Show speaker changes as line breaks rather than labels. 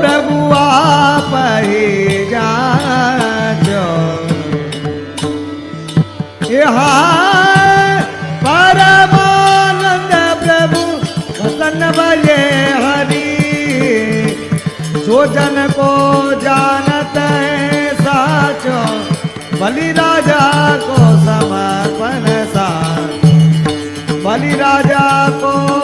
प्रभु आप ही जाचो। यहाँ परमानंद प्रभु भसन बजे हरि। जो जन को जानत है साचो बलि राजा को समर्पण सा बलि राजा को